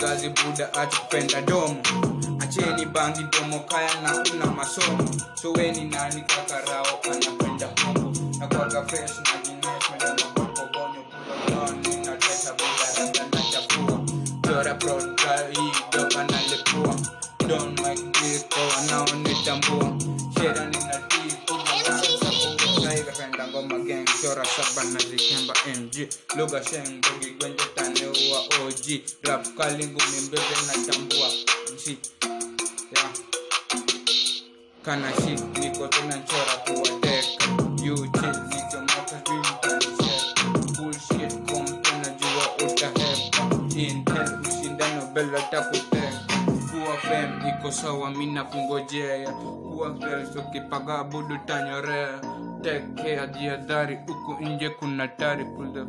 basi buda acha kupenda domo. Acheni bangi domo kaya na kuna masomo. So weni nani kakarao anapenda hongo na kwaga fresh na jinesh meda maboko bonyo. Pulo doni na tesa buda randa na chafua. Chora protra hii doka na lepua don't like this kwa wanaonitambua shera nina tii kuja Saiga fenda ngoma gang chora saba na zikemba MG lugha sheng dogi gwenje tane wa OG rap kalingu mimbebe na chambua MC yeah kana shit niko tena chora kuwateka you chill nichomoka juu tanisheka bullshit kompe tena jua utahepa intel ushindano bela takuteka kuwa fem iko sawa mina kungojea kuwa fresh ukipaga budu tanyorea tekea jiadhari huku nje kuna tari pull the